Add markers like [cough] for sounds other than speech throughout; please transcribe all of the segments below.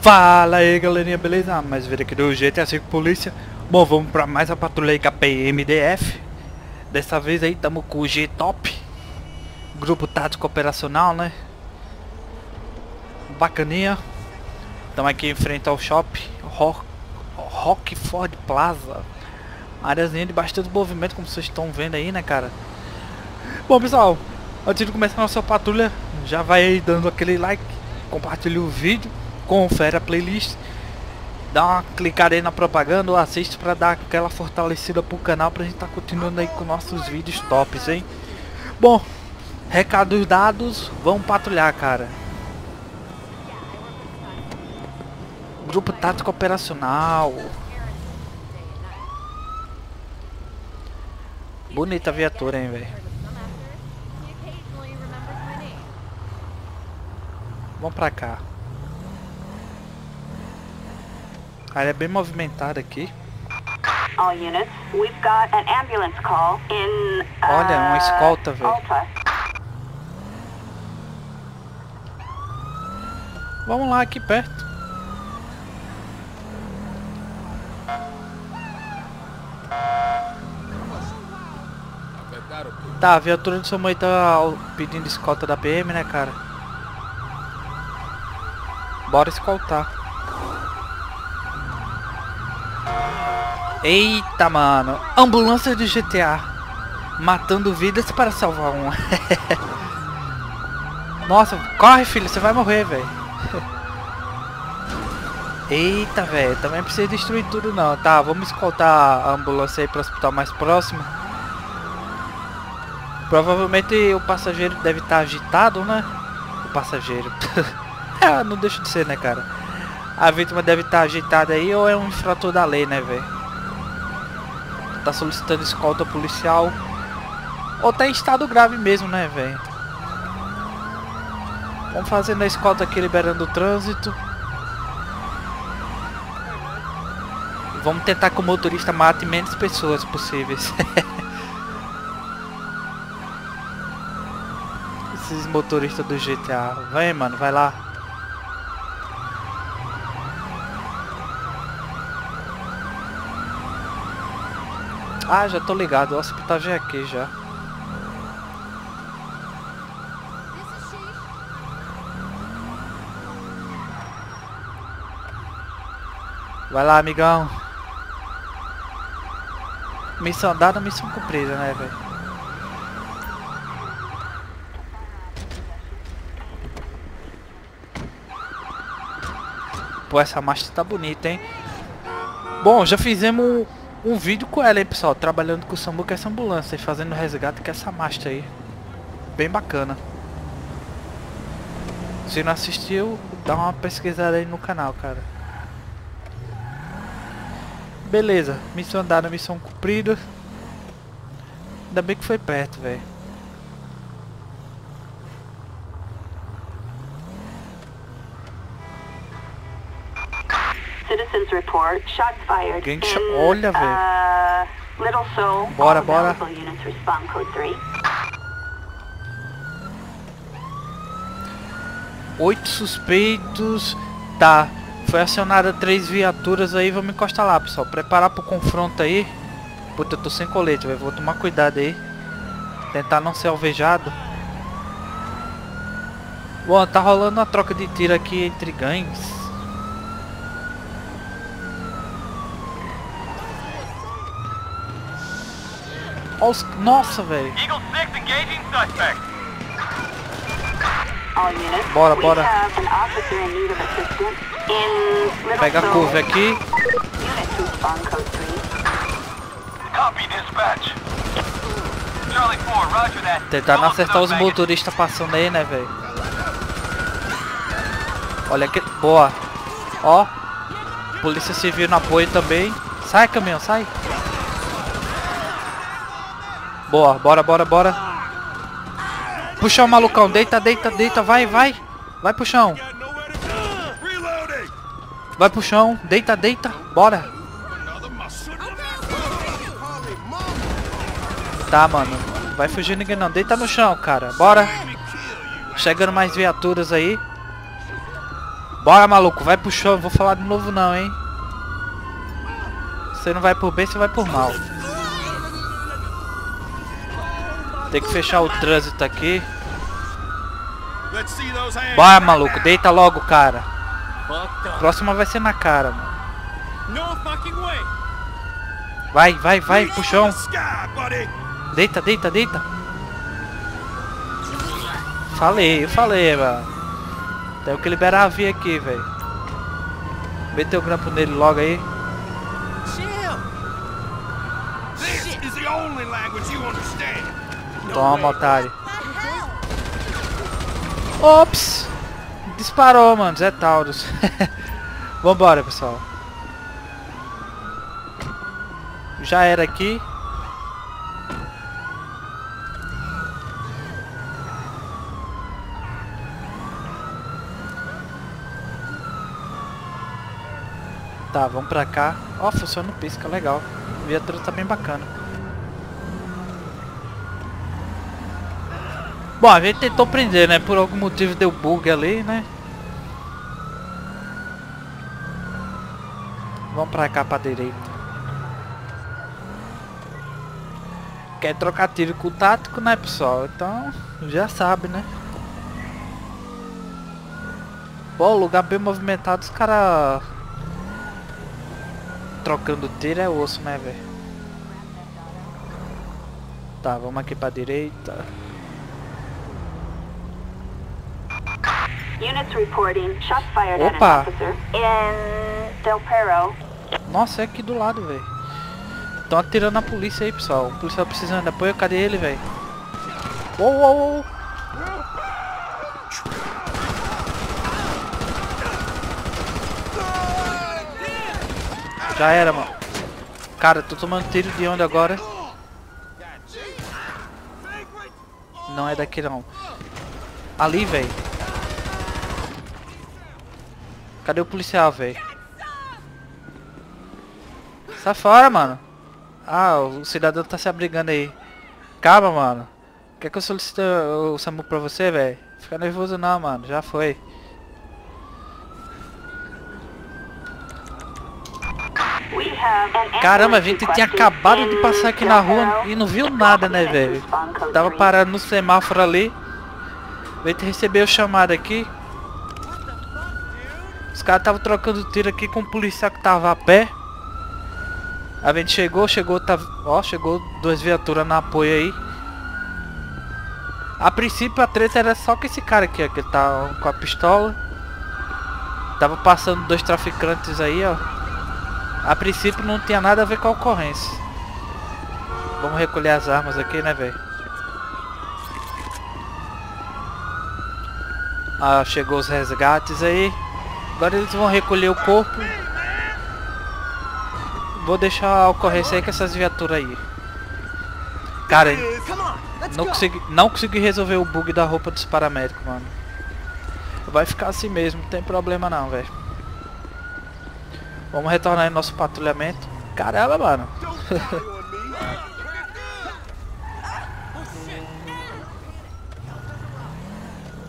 Fala aí galerinha, beleza? Mais vídeo aqui do GTA 5 Polícia Bom, vamos pra mais a patrulha aí com a PMDF Dessa vez aí estamos com o G-Top Grupo Tático Operacional, né? Bacaninha Estamos aqui em frente ao shopping Rock, Rockford Plaza Áreazinha de bastante movimento, como vocês estão vendo aí, né, cara? Bom, pessoal Antes de começar a nossa patrulha Já vai dando aquele like Compartilha o vídeo Confere a playlist dá uma clicada aí na propaganda ou assiste para dar aquela fortalecida pro canal pra gente tá continuando aí com nossos vídeos tops, hein? Bom, recados dados, vamos patrulhar, cara. Grupo tático operacional. Bonita viatura, hein, velho. Vamos pra cá. A área é bem movimentada aqui. Uh, Olha, uma escolta, velho. Vamos lá, aqui perto. Tá, a viatura do Samuel tá pedindo escolta da PM, né, cara? Bora escoltar. Eita, mano. Ambulância do GTA. Matando vidas para salvar um. [laughs] Nossa, corre, filho. Você vai morrer, velho. [laughs] Eita, velho. Também precisa destruir tudo, não. Tá, vamos escoltar a ambulância aí para o hospital mais próximo. Provavelmente o passageiro deve estar agitado, né? O passageiro. é, [laughs] não deixa de ser, né, cara? A vítima deve estar agitada aí ou é um infrator da lei, né, velho? Tá solicitando escolta policial. Ou tá em estado grave mesmo, né, velho? Vamos fazendo a escolta aqui, liberando o trânsito. Vamos tentar que o motorista mate menos pessoas possíveis. [laughs] Esses motoristas do GTA. Vem, mano, vai lá. Ah, já tô ligado. O hospital já é aqui já. Vai lá, amigão. Missão dada, missão cumprida, né, velho? Pô, essa marcha tá bonita, hein? Bom, já fizemos um vídeo com ela, hein, pessoal. Trabalhando com o SAMU com essa ambulância e fazendo resgate com essa masta aí. Bem bacana. Se não assistiu, dá uma pesquisada aí no canal, cara. Beleza, missão dada, missão cumprida. Ainda bem que foi perto, velho. Citizens report shots fired in Olha, velho. uh, Little. Bora, bora. units respond code 3. Oito suspeitos. Tá. Foi acionada três viaturas aí. Vamos encostar lá, pessoal. Preparar pro confronto aí. Puta, eu tô sem colete, velho. Vou tomar cuidado aí. Tentar não ser alvejado. Bom, tá rolando uma troca de tiro aqui entre gangues. Os- Nossa, velho. Eagle 6 engaging suspect. All units. Bora, bora. Pega a curva aqui. Units respond code 3. Copy dispatch. Charlie 4, roger that. Tentando Almost acertar os motoristas passando aí, né, velho? Olha que... Boa. Ó. Polícia Civil no apoio também. Sai, caminhão, sai. Boa, bora, bora, bora. Puxa o malucão, deita, deita, deita, vai, vai. Vai pro chão. Vai pro chão, deita, deita, bora. Tá, mano. Vai fugir ninguém não. Deita no chão, cara. Bora. Chegando mais viaturas aí. Bora, maluco. Vai pro chão. Vou falar de novo não, hein. Você não vai por bem, você vai por mal. Tem que fechar o trânsito aqui. Bora, maluco. Deita logo, cara. Próxima vai ser na cara, mano. Vai, vai, vai, chão. Deita, deita, deita. Falei, eu falei, mano. Tem que liberar a via aqui, velho. Meteu o grampo nele logo aí. Toma, otário. Ops! Disparou, mano. Zé Taurus. [laughs] Vambora, pessoal. Já era aqui. Tá, vamos pra cá. Ó, oh, funciona o pisca, legal. A viatura tá bem bacana. Bom, a gente tentou prender, né? Por algum motivo deu bug ali, né? Vamos pra cá pra direita. Quer trocar tiro com o tático, né, pessoal? Então, já sabe, né? Pô, lugar bem movimentado, os caras trocando tiro é osso, né, velho? Tá, vamos aqui pra direita. Units reporting shots fired at an Opa! officer in Del Perro. Nossa, é aqui do lado, velho. Estão atirando na polícia aí, pessoal. O policial precisando de apoio. Cadê ele, velho? Uou, uou, uou. Já era, mano. Cara, tô tomando tiro de onde agora? Não é daqui, não. Ali, velho. Cadê o policial, velho? Sai fora, mano. Ah, o cidadão tá se abrigando aí. Calma, mano. Quer que eu solicite o SAMU pra você, velho? Fica nervoso não, mano. Já foi. Caramba, a gente tinha acabado de passar aqui na rua e não viu nada, né, velho? Tava parado no semáforo ali. Veio te receber o chamado aqui. Os caras estavam trocando tiro aqui com o policial que tava a pé. A gente chegou, chegou, tá, ó, chegou duas viaturas na apoio aí. A princípio a treta era só com esse cara aqui, ó, que tá com a pistola. Tava passando dois traficantes aí, ó. A princípio não tinha nada a ver com a ocorrência. Vamos recolher as armas aqui, né, velho? Ah, chegou os resgates aí. Agora eles vão recolher o corpo. Vou deixar a ocorrência aí com essas viaturas aí. Cara, não consegui, não consegui resolver o bug da roupa dos paramédicos, mano. Vai ficar assim mesmo, não tem problema não, velho. Vamos retornar em nosso patrulhamento. Caramba, mano. [laughs]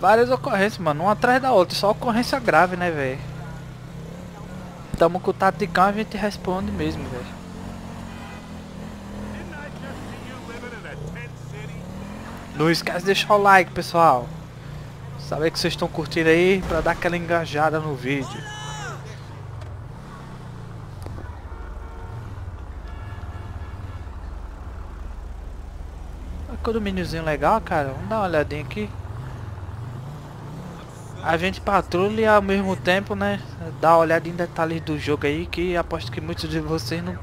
Várias ocorrências, mano. Uma atrás da outra. Só ocorrência grave, né, velho? Tamo com o Taticão, a gente responde mesmo, velho. Não esquece de deixar o like, pessoal. Saber que vocês estão curtindo aí pra dar aquela engajada no vídeo. Olha que condomíniozinho legal, cara. Vamos dar uma olhadinha aqui. A gente patrulha e ao mesmo tempo, né, dá uma olhada em detalhes do jogo aí que aposto que muitos de vocês não,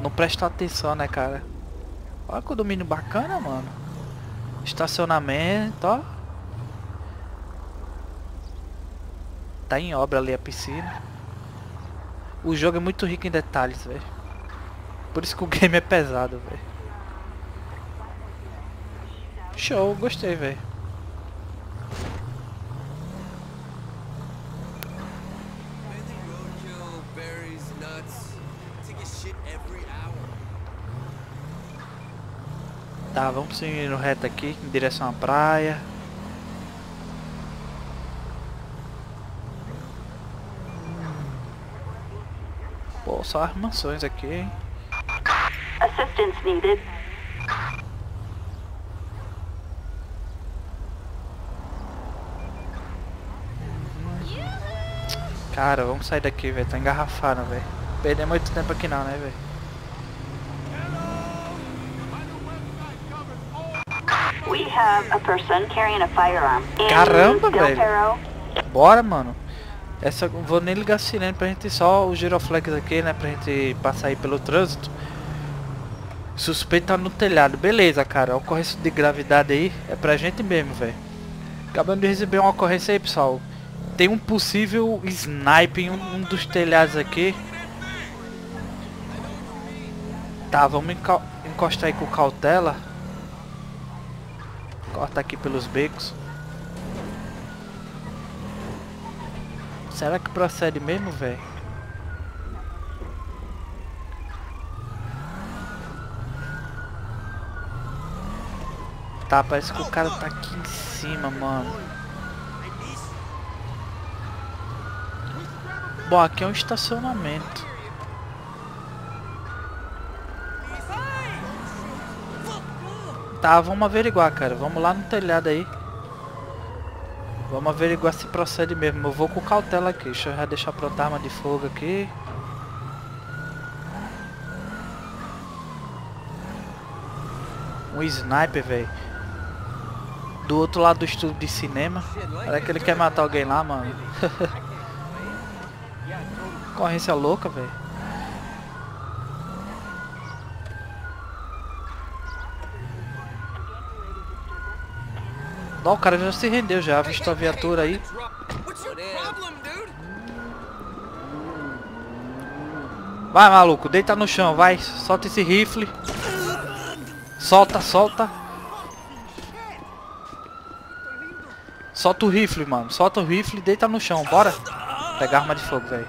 não prestam atenção, né, cara. Olha que condomínio bacana, mano. Estacionamento, ó. Tá em obra ali a piscina. O jogo é muito rico em detalhes, velho. Por isso que o game é pesado, velho. Show, gostei, velho. Tá, vamos seguindo reto aqui, em direção à praia. Pô, só as mansões aqui, hein? Assistance needed. Cara, vamos sair daqui, velho. Tá engarrafado, velho. Perdemos muito tempo aqui não, né, velho? We have a person carrying a firearm. Caramba, velho. Bora, mano. Essa, vou nem ligar a sirene pra gente só o giroflex aqui, né? Pra gente passar aí pelo trânsito. Suspeito tá no telhado. Beleza, cara. Ocorrência de gravidade aí é pra gente mesmo, velho. Acabando de receber uma ocorrência aí, pessoal. Tem um possível snipe em um, um dos telhados aqui. Tá, vamos encostar aí com cautela. Corta aqui pelos becos. Será que procede mesmo, velho? Tá, parece que o cara tá aqui em cima, mano. Bom, aqui é um estacionamento. Tá, vamos averiguar, cara. Vamos lá no telhado aí. Vamos averiguar se procede mesmo. Eu vou com cautela aqui. Deixa eu já deixar pronta arma de fogo aqui. Um sniper, velho. Do outro lado do estúdio de cinema. Parece que ele quer matar alguém lá, mano. [laughs] Corrência louca, velho. Não, o cara já se rendeu já, avistou a viatura aí. Vai, maluco, deita no chão, vai. Solta esse rifle. Solta, solta. Solta o rifle, mano. Solta o rifle e deita no chão, bora. Pega a arma de fogo, velho.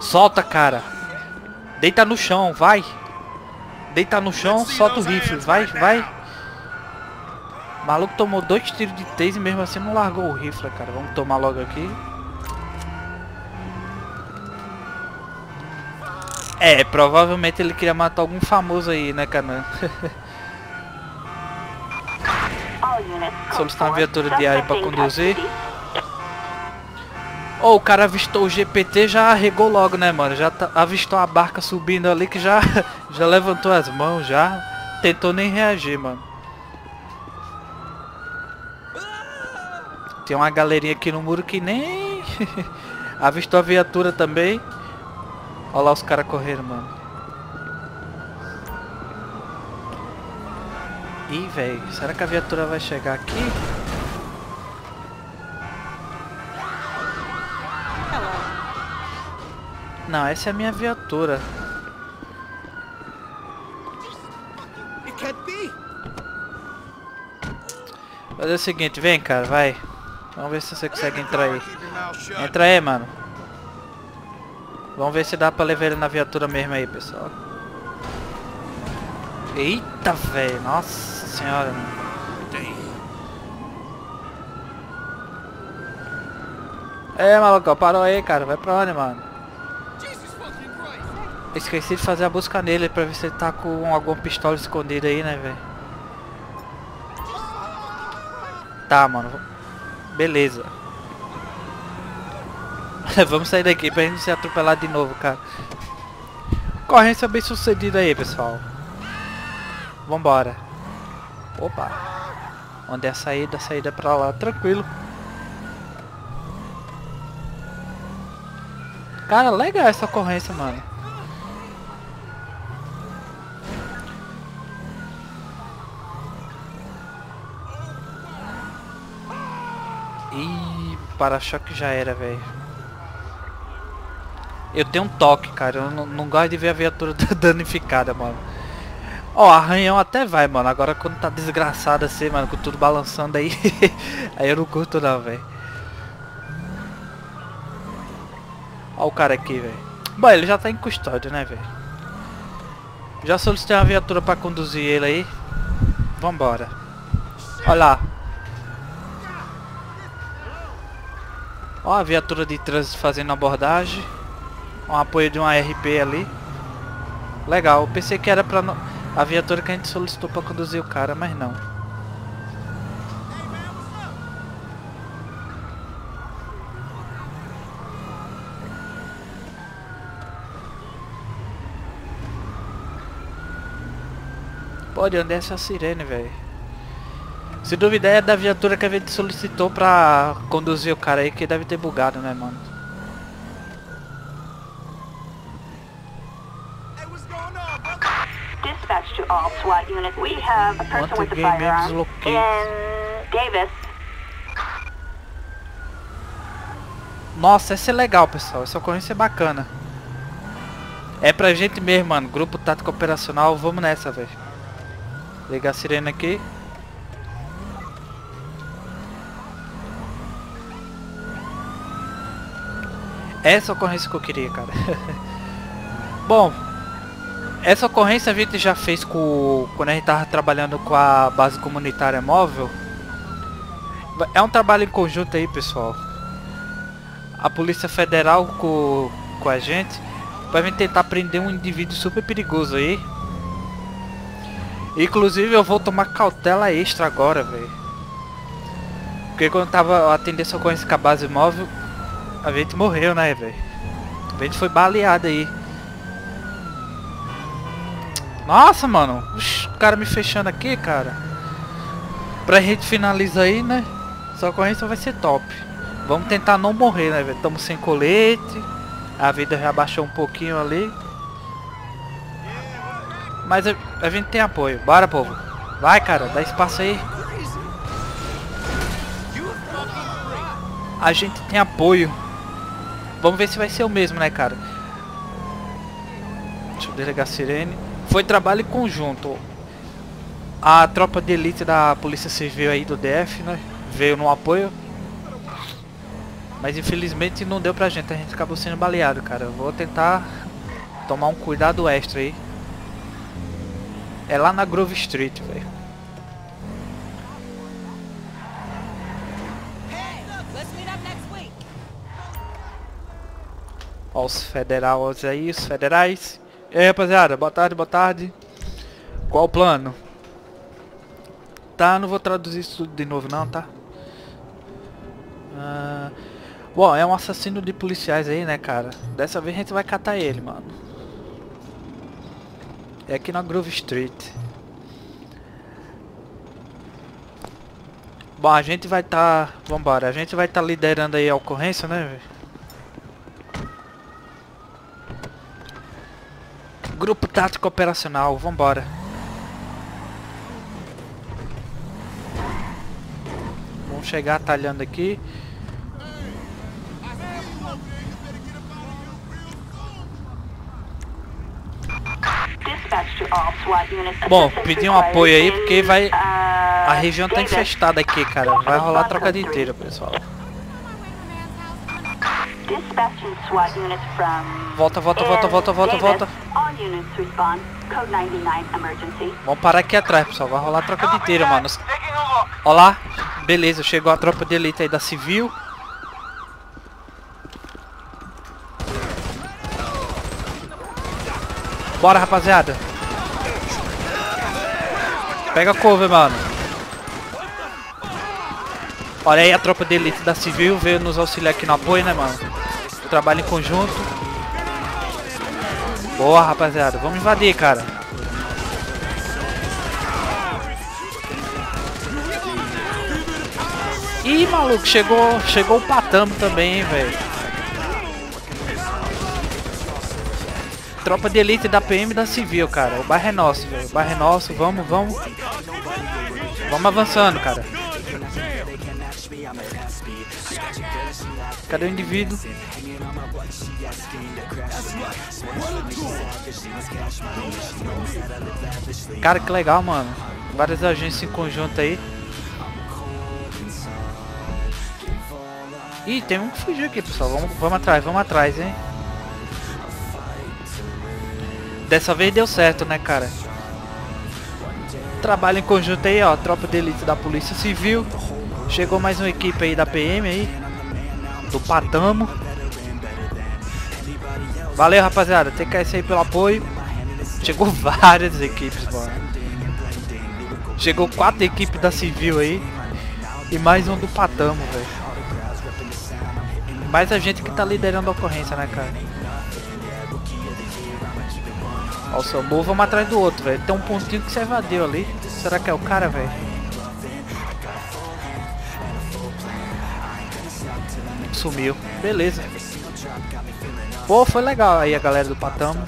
Solta, cara. Deita no chão, vai. Deita no chão, solta o rifle, vai, vai. O maluco tomou dois tiros de taser e mesmo assim não largou o rifle, cara. Vamos tomar logo aqui. É, provavelmente ele queria matar algum famoso aí, né, Canan? Solicitar uma viatura diária pra Suspect in conduzir. Ô, o cara avistou o GPT já arregou logo, né, mano? Já tá- avistou a barca subindo ali que já, [laughs] já levantou as mãos, já tentou nem reagir, mano. Tem uma galerinha aqui no muro que nem [laughs] avistou a viatura também. Olha lá os caras correndo, mano. Ih, velho, será que a viatura vai chegar aqui? Não, essa é a minha viatura. Fazer o seguinte, vem cara, vai. Vamos ver se você consegue entrar aí. Entra aí, mano. Vamos ver se dá pra levar ele na viatura mesmo aí, pessoal. Eita, velho. Nossa senhora, mano. É, maluco, parou aí, cara. Vai pra onde, mano? Esqueci de fazer a busca nele pra ver se ele tá com alguma pistola escondida aí, né, velho? Tá, mano. Beleza. [laughs] Vamos sair daqui pra gente ser atropelado de novo, cara. Corrência bem sucedida aí, pessoal. Vambora. Opa. Onde é a saída? A saída é pra lá. Tranquilo. Cara, legal essa ocorrência, mano. Ih, para-choque já era, velho. Eu tenho um toque, cara. Eu não, gosto de ver a viatura [laughs] danificada, mano. Ó, arranhão até vai, mano. Agora quando tá desgraçado assim, mano, com tudo balançando aí. [laughs] aí eu não curto não, velho. Ó o cara aqui, velho. Bom, ele já tá em custódia, né, velho? Já solicitei uma viatura pra conduzir ele aí. Vambora. Olha lá. Ó a viatura de trânsito fazendo abordagem. Um apoio de uma RP ali. Legal, pensei que era pra no... a viatura que a gente solicitou pra conduzir o cara, mas não. Pode onde é essa sirene, velho? Se duvidar é da viatura que a gente solicitou pra conduzir o cara aí, que deve ter bugado, né, mano? Dispatch to all SWAT units. We have a person Once with a again, firearm names locate. in Davis. Nossa, essa é legal, pessoal. Essa ocorrência é bacana. É pra gente mesmo, mano. Grupo tático operacional. Vamos nessa, velho. Ligar a sirene aqui. Essa ocorrência que eu queria, cara. [laughs] Bom, essa ocorrência a gente já fez com quando a gente tava trabalhando com a base comunitária móvel. É um trabalho em conjunto aí, pessoal. A Polícia Federal com, com a gente pra tentar prender um indivíduo super perigoso aí. Inclusive eu vou tomar cautela extra agora, velho. Porque quando tava atendendo essa ocorrência com a base móvel, a gente morreu, né, velho? A gente foi baleado aí. Nossa, mano. Ux, o cara me fechando aqui, cara. Pra gente finalizar aí, né? Essa ocorrência vai ser top. Vamos tentar não morrer, né, velho? Estamos sem colete. A vida já baixou um pouquinho ali. Mas a, a gente tem apoio. Bora, povo. Vai, cara. Dá espaço aí. A gente tem apoio. Vamos ver se vai ser o mesmo, né, cara? Deixa eu delegar a sirene. Foi trabalho conjunto. A tropa de elite da Polícia Civil aí do DF, né? Veio no apoio. Mas infelizmente não deu pra gente. A gente acabou sendo baleado, cara. Vou tentar tomar um cuidado extra aí. É lá na Grove Street, velho. Ó os federais aí, os federais. E aí, rapaziada, boa tarde, boa tarde. Qual o plano? Tá, não vou traduzir isso tudo de novo não, tá? Ah, bom, é um assassino de policiais aí, né, cara? Dessa vez a gente vai catar ele, mano. É aqui na Grove Street. Bom, a gente vai tá... Vambora, a gente vai tá liderando aí a ocorrência, né, velho? Grupo tático operacional, vambora. Vamos chegar atalhando aqui. Bom, Assistance pedi um apoio aí porque vai. A região tá infestada aqui, cara. Vai rolar troca de inteira, pessoal. Volta, volta, volta, volta, volta, volta. All units respond. Code 99 emergency. Vamos parar aqui atrás, pessoal. Vai rolar troca de that. mano. Taking a look. Ó lá. Beleza, chegou a tropa de elite aí da civil. Bora, rapaziada. Pega a cover, mano. Olha aí a tropa de elite da civil veio nos auxiliar aqui no apoio, né, mano? Trabalho em conjunto. Boa, rapaziada. Vamos invadir, cara. Ih, maluco, chegou, chegou o Patamo também, velho. Tropa de elite da PM da Civil, cara. O bairro é nosso, velho. O bairro é nosso, vamos, vamos. Vamos avançando, cara. I live lavishly. Cara, que legal, mano. Várias agências em conjunto aí. Ih, tem um que fugiu aqui, pessoal. Vamos, vamos atrás, vamos atrás, hein. Dessa vez deu certo, né, cara? Trabalho em conjunto aí, ó. Tropa de elite da Polícia Civil. Chegou mais uma equipe aí da PM aí. Do Patamo. Valeu, rapaziada. TKS aí pelo apoio. Chegou [laughs] várias equipes, mano. Chegou quatro equipes da Civil aí. E mais um do Patamo, velho. Mais a gente que tá liderando a ocorrência, né, cara? Ó, o Samu, vamos atrás do outro, velho. Tem um pontinho que você evadiu ali. Será que é o cara, velho? Sumiu. Beleza. Pô, foi legal aí a galera do Patamo.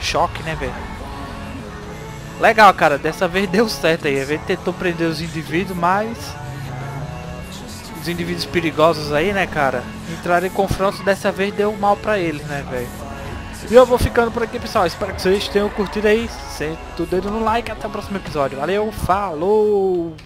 Choque, né, velho? Legal, cara. Dessa vez deu certo aí. A gente tentou prender os indivíduos, mas... Os indivíduos perigosos aí, né, cara? Entraram em confronto. Dessa vez deu mal pra eles, né, velho? E eu vou ficando por aqui, pessoal. Espero que vocês tenham curtido aí. Sente o dedo no like. Até o próximo episódio. Valeu, falou!